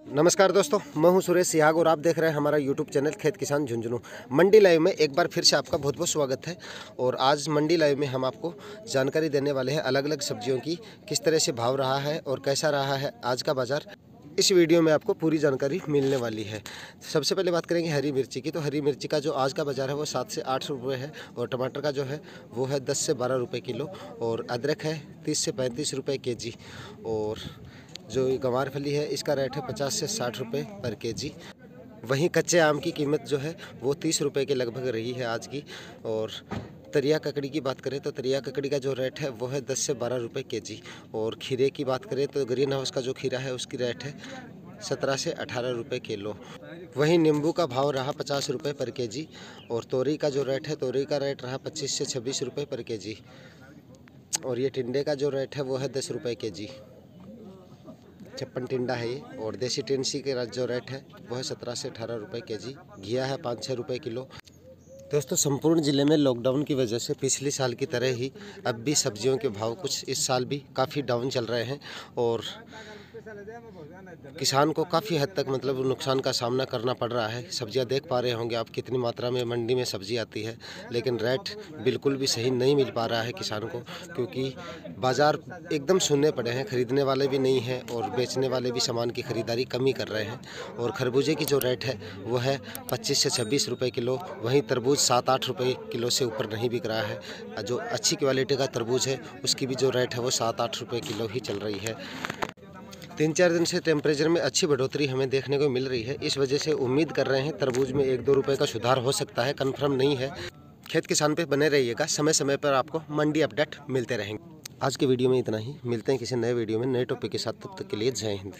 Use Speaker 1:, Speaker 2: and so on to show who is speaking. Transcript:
Speaker 1: नमस्कार दोस्तों, मैं हूँ सुरेश सिहाग और आप देख रहे हैं हमारा यूट्यूब चैनल खेत किसान झुंझुनू। मंडी लाइव में एक बार फिर से आपका बहुत बहुत स्वागत है और आज मंडी लाइव में हम आपको जानकारी देने वाले हैं अलग अलग सब्जियों की, किस तरह से भाव रहा है और कैसा रहा है आज का बाज़ार। इस वीडियो में आपको पूरी जानकारी मिलने वाली है। सबसे पहले बात करेंगे हरी मिर्ची की। तो हरी मिर्ची का जो आज का बाज़ार है वो सात से आठ रुपये है और टमाटर का जो है वो है दस से बारह रुपये किलो और अदरक है तीस से पैंतीस रुपये के जी और जो गंवार फली है, इसका रेट है पचास से साठ रुपये पर के जी वहीं कच्चे आम की कीमत जो है, वो तीस रुपये के लगभग रही है आज की। और तरिया ककड़ी की बात करें तो तरिया ककड़ी का जो रेट है, वो है दस से बारह रुपये के जी और खीरे की बात करें तो ग्रीन हाउस का जो खीरा है, उसकी रेट है सत्रह से अठारह रुपये किलो। वहीं नींबू का भाव रहा पचास रुपये पर के जी और तोरी का जो रेट है, तोरी का रेट रहा पच्चीस से छब्बीस रुपये पर के जी और ये टिंडे का जो रेट है, वो है दस रुपये के जी छप्पन टिंडा है ये। और देसी टेंसी के जो रेट है वो है सत्रह से अठारह रुपये के जी घिया है पाँच छः रुपये किलो। दोस्तों, संपूर्ण ज़िले में लॉकडाउन की वजह से पिछले साल की तरह ही अब भी सब्जियों के भाव कुछ इस साल भी काफ़ी डाउन चल रहे हैं और किसान को काफ़ी हद तक मतलब नुकसान का सामना करना पड़ रहा है। सब्ज़ियाँ देख पा रहे होंगे आप कितनी मात्रा में मंडी में सब्ज़ी आती है, लेकिन रेट बिल्कुल भी सही नहीं मिल पा रहा है किसान को, क्योंकि बाज़ार एकदम सुनने पड़े हैं, ख़रीदने वाले भी नहीं हैं और बेचने वाले भी सामान की ख़रीदारी कमी कर रहे हैं। और खरबूजे की जो रेट है, वो है पच्चीस से छब्बीस रुपये किलो, वहीं तरबूज सात आठ रुपये किलो से ऊपर नहीं बिक रहा है। जो अच्छी क्वालिटी का तरबूज है, उसकी भी जो रेट है, वो सात आठ रुपये किलो ही चल रही है। तीन चार दिन से टेम्परेचर में अच्छी बढ़ोतरी हमें देखने को मिल रही है। इस वजह से उम्मीद कर रहे हैं, तरबूज में एक दो रुपये का सुधार हो सकता है, कन्फर्म नहीं है। खेत किसान पे बने रहिएगा समय समय पर आपको मंडी अपडेट मिलते रहेंगे। आज के वीडियो में इतना ही। मिलते हैं किसी नए वीडियो में, नए टॉपिक के साथ, तब तक के लिए जय हिंद।